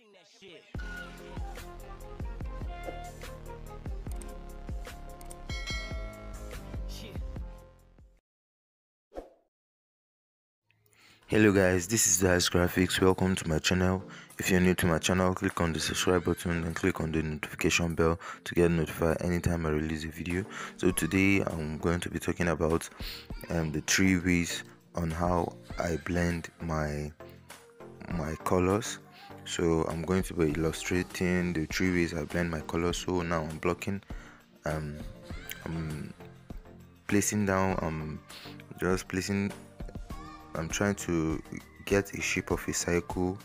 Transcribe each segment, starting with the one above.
That. Shit. Hello guys, this is Dayo's Graphics. Welcome to my channel. If you're new to my channel, click on the subscribe button and click on the notification bell to get notified anytime I release a video. So today I'm going to be talking about um, the three ways on how I blend my my colors. So I'm going to be illustrating the three ways I blend my color So now I'm blocking um I'm placing down i'm just placing I'm trying to get a shape of a cycle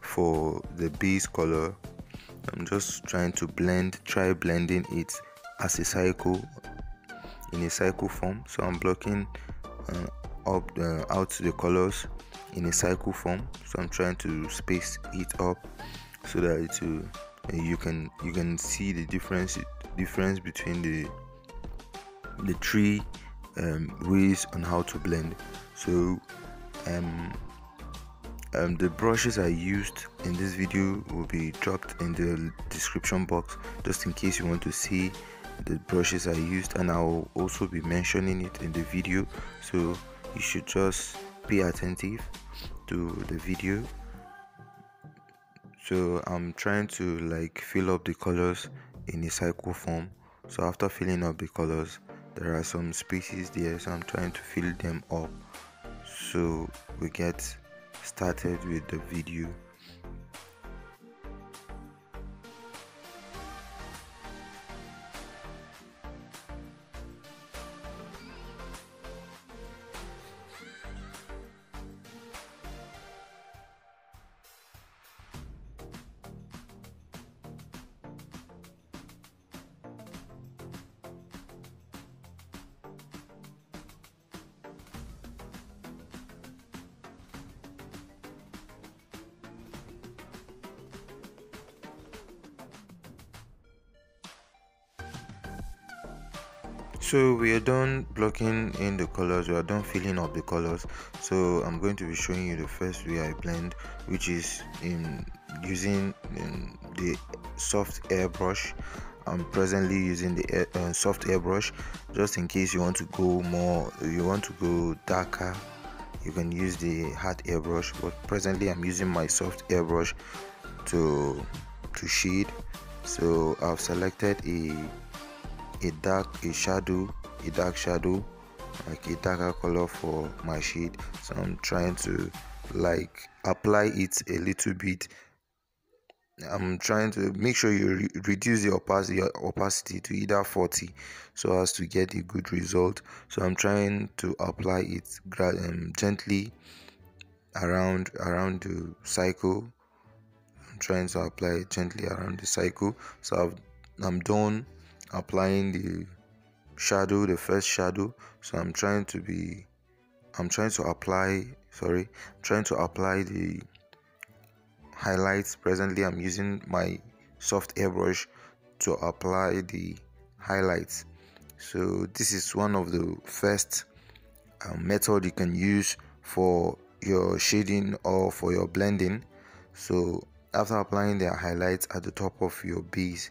for the base color. I'm just trying to blend, try blending it as a cycle in a cycle form. So I'm blocking uh, up uh, out the colors in a cycle form. So I'm trying to space it up so that it will, uh, you can you can see the difference difference between the the three um, ways on how to blend. So um, um, the brushes I used in this video will be dropped in the description box just in case you want to see the brushes I used and I'll also be mentioning it in the video so you should just be attentive to the video. So I'm trying to like fill up the colors in a cycle form. So after filling up the colors there are some spaces there so I'm trying to fill them up. So we get started with the video so we are done blocking in the colors we are done filling up the colors. So i'm going to be showing you the first way i blend which is in using um, the soft airbrush. I'm presently using the air, uh, soft airbrush just in case you want to go more you want to go darker you can use the hard airbrush but presently i'm using my soft airbrush to to shade. So i've selected a a dark a shadow a dark shadow like a darker color for my shade. So i'm trying to like apply it a little bit. I'm trying to make sure you re reduce the opacity opacity to either 40 so as to get a good result. So i'm trying to apply it um, gently around around the cycle. I'm trying to apply it gently around the cycle. So I've, i'm done applying the shadow the first shadow. So i'm trying to be i'm trying to apply sorry I'm trying to apply the highlights. Presently i'm using my soft airbrush to apply the highlights. So this is one of the first um, method you can use for your shading or for your blending. So after applying the highlights at the top of your base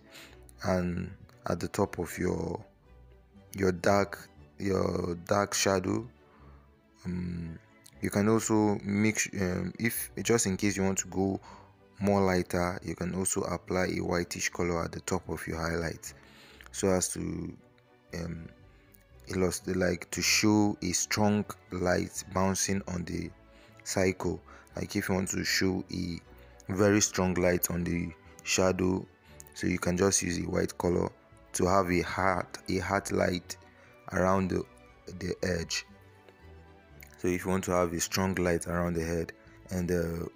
and at the top of your your dark your dark shadow. Um, you can also mix um, if just in case you want to go more lighter you can also apply a whitish color at the top of your highlight so as to um, illustrate like to show a strong light bouncing on the cycle. Like if you want to show a very strong light on the shadow so you can just use a white color to have a heart a heart light around the the edge. So if you want to have a strong light around the head and the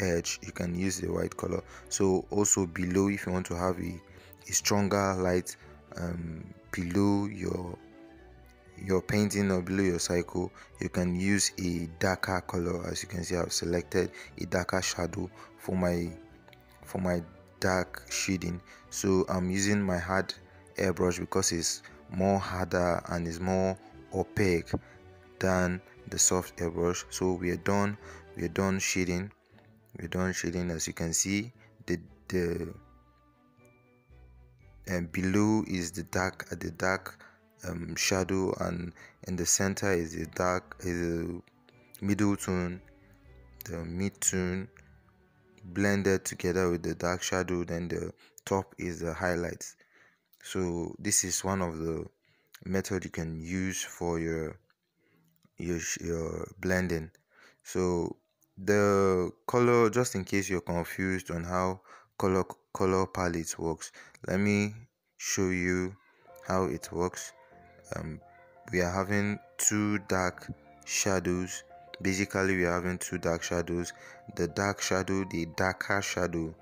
edge you can use the white color. So also below if you want to have a, a stronger light um, below your your painting or below your cycle you can use a darker color. As you can see i've selected a darker shadow for my for my dark shading. So i'm using my hard airbrush because it's more harder and is more opaque than the soft airbrush. So we are done we are done shading we're done shading. As you can see the the and below is the dark the dark um, shadow and in the center is the dark is the middle tone the mid tone blended together with the dark shadow. Then the top is the highlights so this is one of the method you can use for your your, your blending. So the color just in case you're confused on how color color palette works let me show you how it works. Um, we are having two dark shadows. Basically we are having two dark shadows. The dark shadow the darker shadow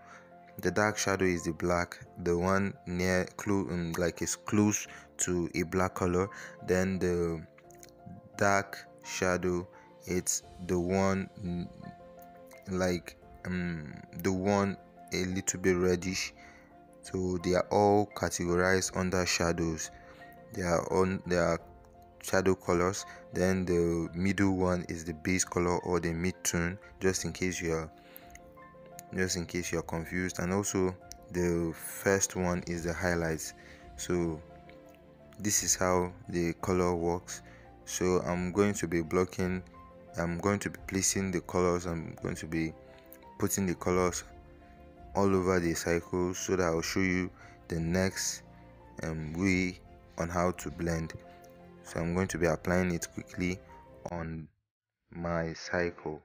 the dark shadow is the black the one near close um, like is close to a black color. Then the dark shadow it's the one like um the one a little bit reddish. So they are all categorized under shadows. They are on they are shadow colors. Then the middle one is the base color or the mid-tone just in case you are just in case you're confused. And also the first one is the highlights. So this is how the color works. So i'm going to be blocking i'm going to be placing the colors. I'm going to be putting the colors all over the cycle so that i'll show you the next um, way on how to blend. So i'm going to be applying it quickly on my cycle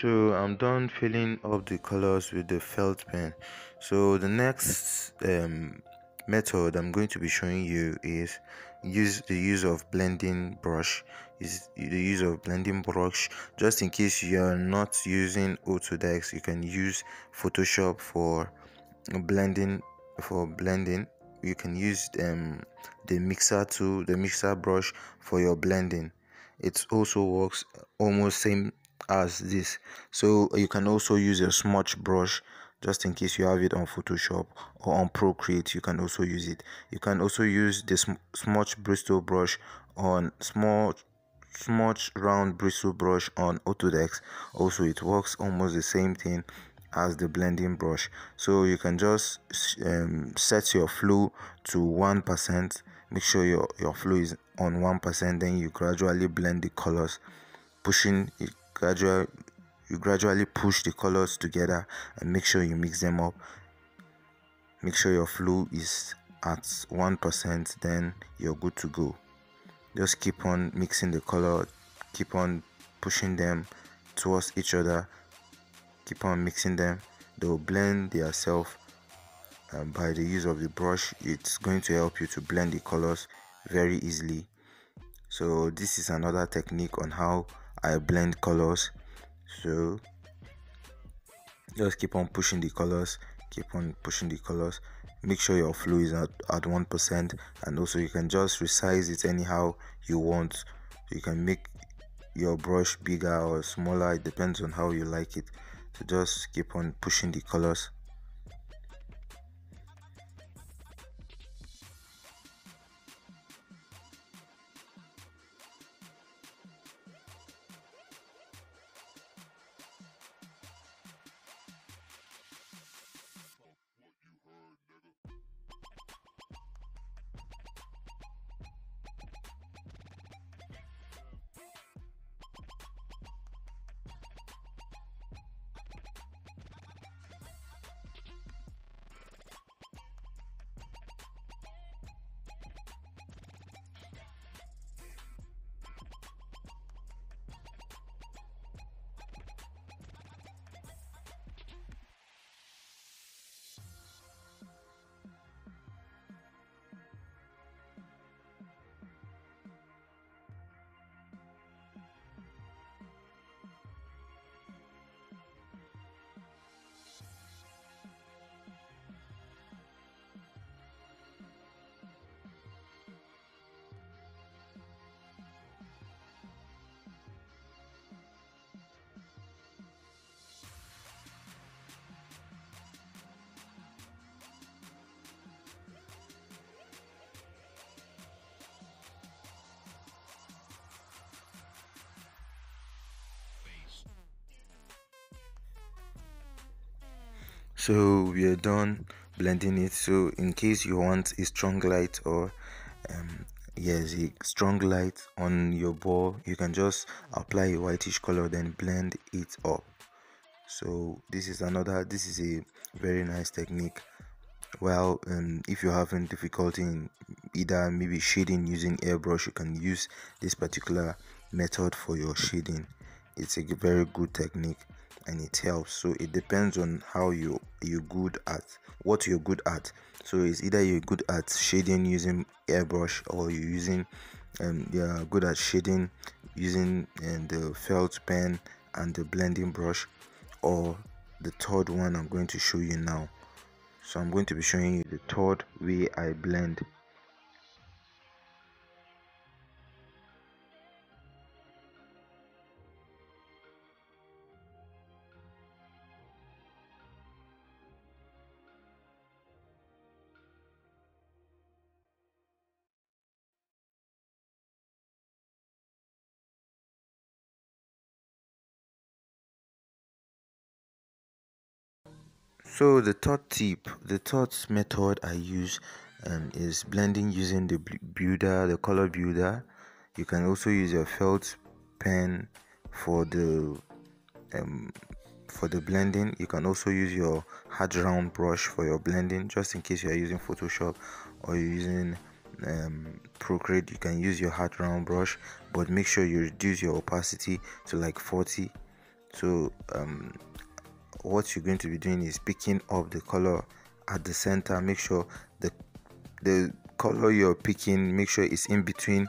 so i'm done filling up the colors with the felt pen. So the next um, method i'm going to be showing you is use the use of blending brush. Is the use of blending brush just in case you're not using autodesk you can use photoshop for blending for blending. You can use um, the mixer tool the mixer brush for your blending. It also works almost same as this. So you can also use a smudge brush just in case you have it on photoshop or on procreate you can also use it. You can also use this smudge bristle brush on small smudge round bristle brush on autodesk. Also it works almost the same thing as the blending brush. So you can just um, set your flow to one percent. Make sure your your flow is on one percent then you gradually blend the colors pushing it gradual you gradually push the colors together and make sure you mix them up. Make sure your flow is at 1% then you're good to go. Just keep on mixing the color keep on pushing them towards each other. Keep on mixing them. They'll blend themselves um, by the use of the brush it's going to help you to blend the colors very easily. So this is another technique on how I blend colors. So just keep on pushing the colors keep on pushing the colors. Make sure your flow is at, at 1% and also you can just resize it anyhow you want. You can make your brush bigger or smaller. It depends on how you like it. So just keep on pushing the colors so we are done blending it. So in case you want a strong light or um, yes a strong light on your ball you can just apply a whitish color then blend it up. So this is another this is a very nice technique. Well um, if you're having difficulty in either maybe shading using airbrush you can use this particular method for your shading. It's a very good technique and it helps. So it depends on how you you're good at what you're good at. So it's either you're good at shading using airbrush or you're using um you're good at shading using um, the felt pen and the blending brush or the third one i'm going to show you now. So i'm going to be showing you the third way i blend so the third tip the third method i use um, is blending using the builder the color builder. You can also use your felt pen for the um, for the blending. You can also use your hard round brush for your blending just in case you are using photoshop or you're using um, procreate. You can use your hard round brush but make sure you reduce your opacity to like 40 so um, what you're going to be doing is picking up the color at the center. Make sure the the color you're picking make sure it's in between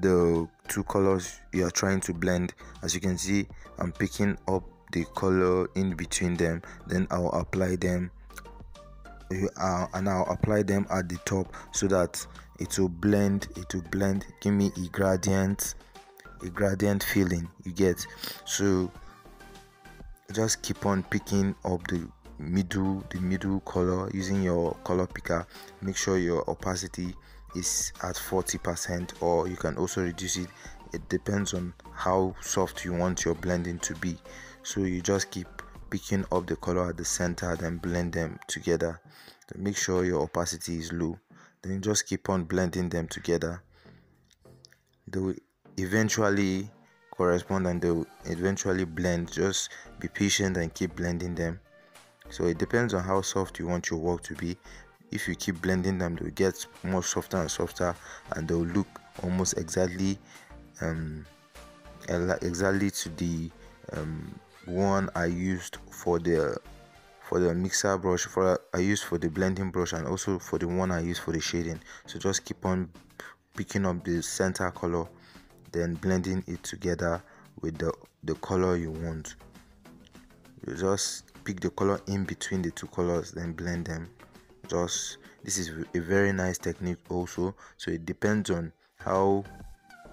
the two colors you are trying to blend. As you can see i'm picking up the color in between them then i'll apply them uh, and i'll apply them at the top so that it will blend it will blend. Give me a gradient a gradient feeling you get. So just keep on picking up the middle the middle color using your color picker. Make sure your opacity is at 40 percent or you can also reduce it. It depends on how soft you want your blending to be. So you just keep picking up the color at the center then blend them together. To make sure your opacity is low. Then just keep on blending them together. They will eventually correspond and they'll eventually blend. Just be patient and keep blending them. So it depends on how soft you want your work to be. If you keep blending them they'll get more softer and softer and they'll look almost exactly um, exactly to the um, one I used for the for the mixer brush for I used for the blending brush and also for the one I used for the shading. So just keep on picking up the center color then blending it together with the the color you want. You just pick the color in between the two colors then blend them. Just this is a very nice technique also. So it depends on how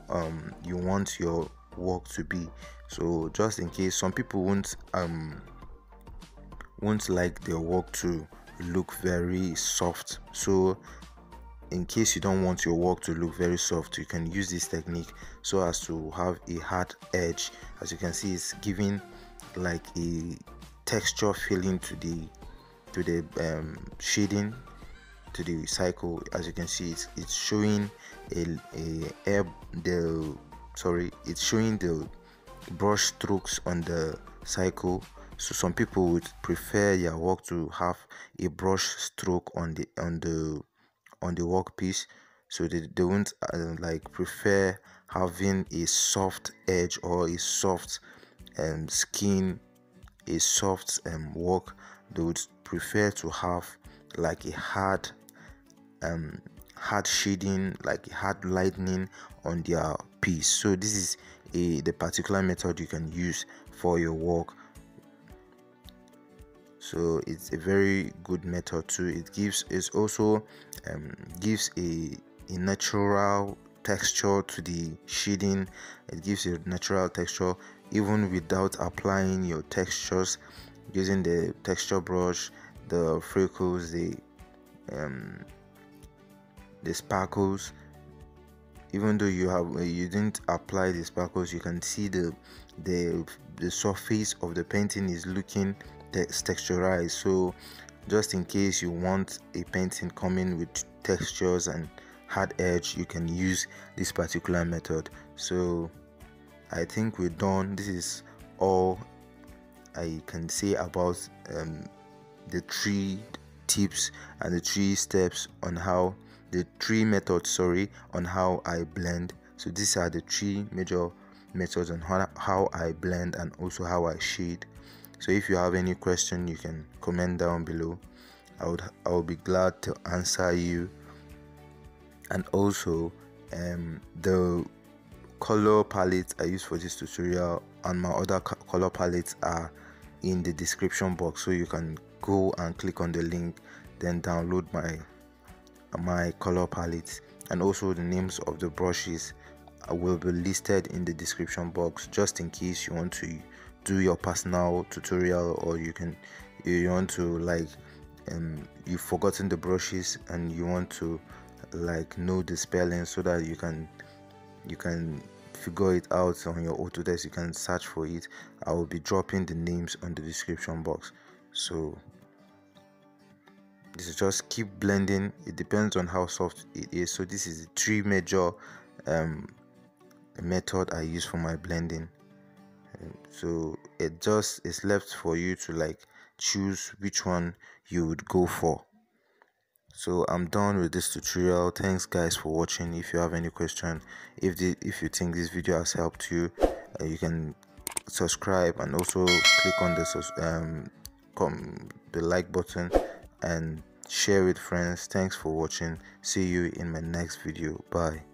um, you want your work to be. So just in case some people won't um won't like their work to look very soft. So in case you don't want your work to look very soft you can use this technique so as to have a hard edge. As you can see it's giving like a texture feeling to the to the um, shading to the cycle. As you can see it's, it's showing a, a air the sorry it's showing the brush strokes on the cycle. So some people would prefer their work to have a brush stroke on the on the on the workpiece so they, they won't uh, like prefer having a soft edge or a soft um, skin a soft um, work. They would prefer to have like a hard um hard shading like hard lightning on their piece. So this is a the particular method you can use for your work so it's a very good method too. It gives it also um, gives a, a natural texture to the shading. It gives a natural texture even without applying your textures. Using the texture brush the freckles the um, the sparkles. Even though you have you didn't apply the sparkles you can see the the the surface of the painting is looking texturize. So just in case you want a painting coming with textures and hard edge you can use this particular method. So i think we're done. This is all i can say about um, the three tips and the three steps on how the three methods sorry on how i blend. So these are the three major methods on how, how i blend and also how i shade so if you have any question you can comment down below. I would i will be glad to answer you. And also um, the color palettes i use for this tutorial and my other color palettes are in the description box. So you can go and click on the link then download my my color palettes. And also the names of the brushes will be listed in the description box just in case you want to do your personal tutorial or you can you want to like um you've forgotten the brushes and you want to like know the spelling so that you can you can figure it out on your autodesk you can search for it. I will be dropping the names on the description box. So this is just keep blending. It depends on how soft it is. So this is three major um, method i use for my blending so it just is left for you to like choose which one you would go for. So i'm done with this tutorial. Thanks guys for watching. If you have any question if the if you think this video has helped you uh, you can subscribe and also click on the um com the like button and share with friends. Thanks for watching. See you in my next video. Bye